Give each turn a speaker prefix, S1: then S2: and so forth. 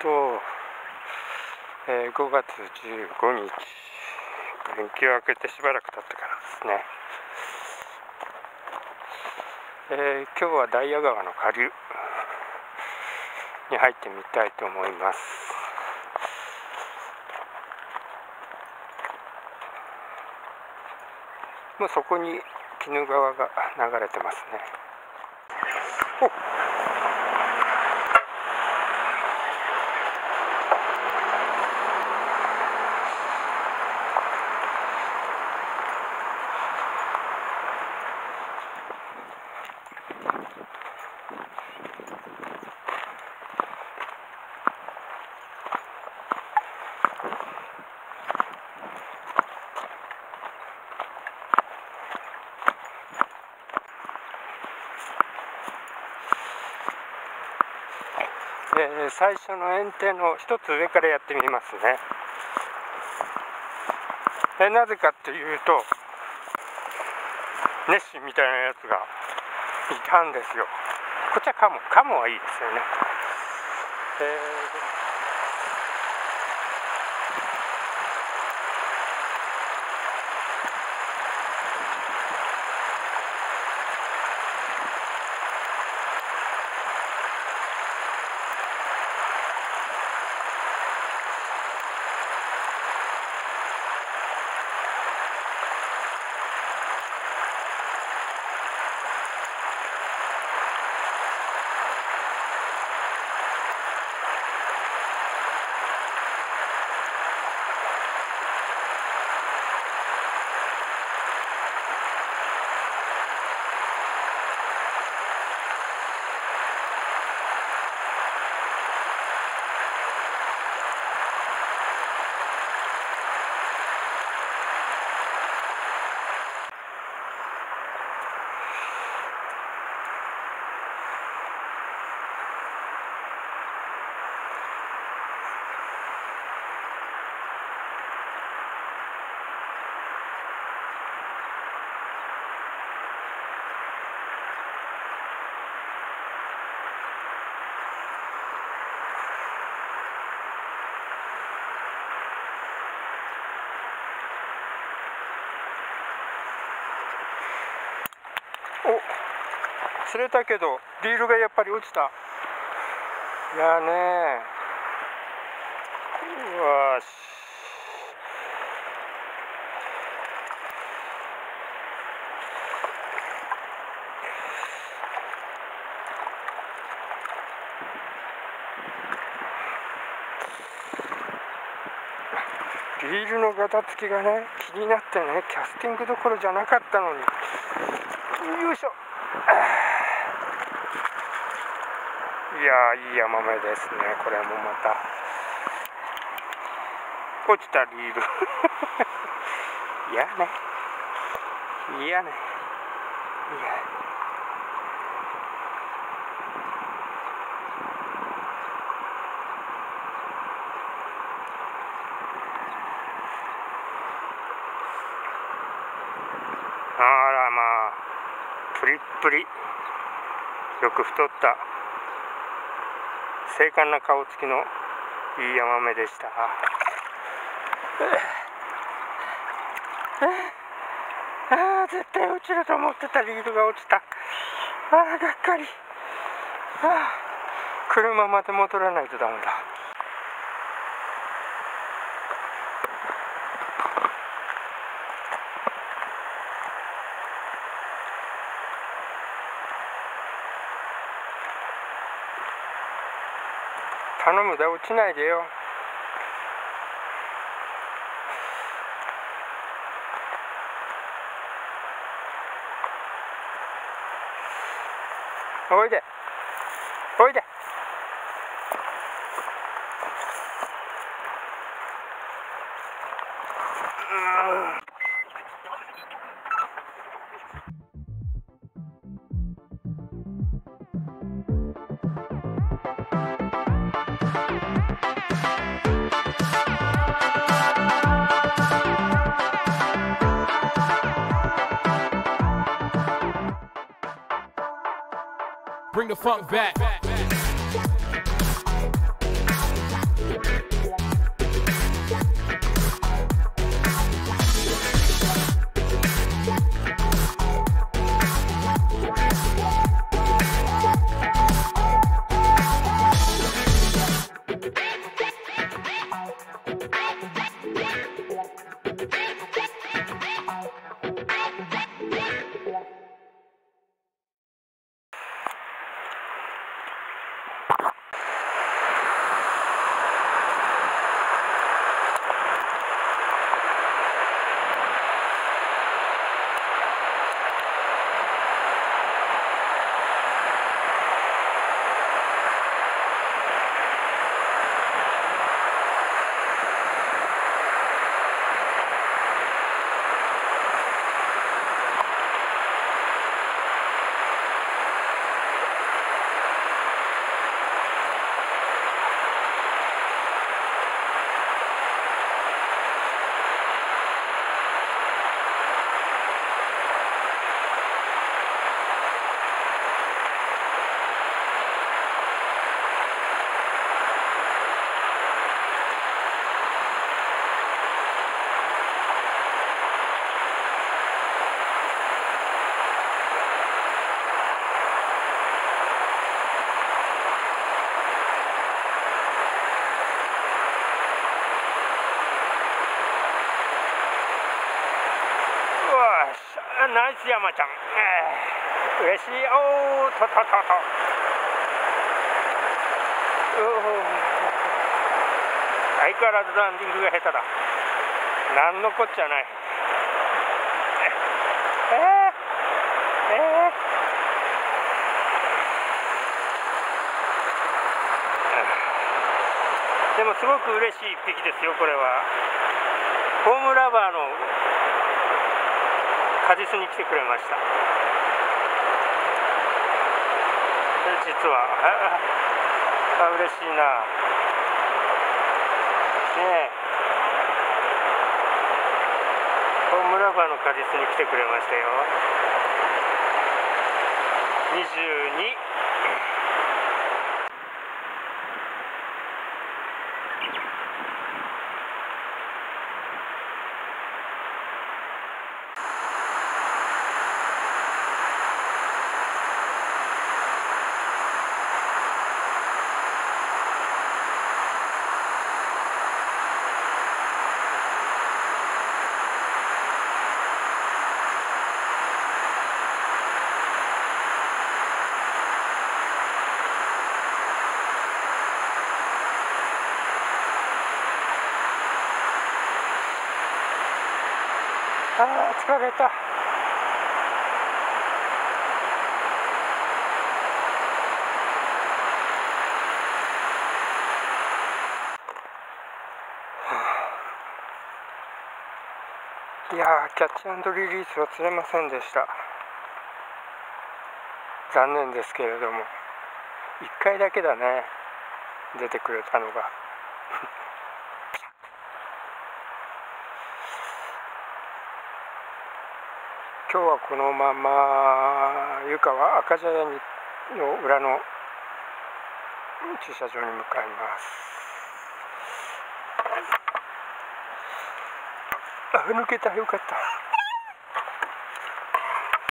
S1: と、えー、5月15日連休明けてしばらく経ってからですね、えー、今日はダイヤ川の下流に入ってみたいと思います。もうそこに鬼怒川が流れてますね。えー、最初の園庭の一つ上からやってみますね、えー、なぜかっていうとネッシーみたいなやつがいたんですよ。こっちはカモ。カモはいいですよね、えーお釣れたけどリールがやっぱり落ちた。いやね。うわし。リールのガタつきがね気になってねキャスティングどころじゃなかったのに。よいしょ。いやいいヤマメですね。これもまた。落ちたリール嫌ね。嫌ね。嫌。あらまあプリップリ。よく太った。精悍な顔つきのいいヤマメでした。ああ絶対落ちると思ってたリールが落ちた。ああがっかり。ああ車まで戻らないとダメだ。頼むで落ちないでよおいで The funk back. ナイス山ちゃん、えー、嬉しい。おおとととと。相変わらずランディングが下手だ。何のこっちゃない。えー、えー、でもすごく嬉しい一匹ですよこれは。ホームラバーの果実に来てくれました。実はあ嬉しいな。ねえ。ホームラバーの果実に来てくれましたよ。22あ疲れた。いやキャッチアンドリリースは釣れませんでした。残念ですけれども。1回だけだね。出てくれたのが。今日はこのまま湯川赤茶屋の裏の駐車場に向かいます。あ抜けた。よかった。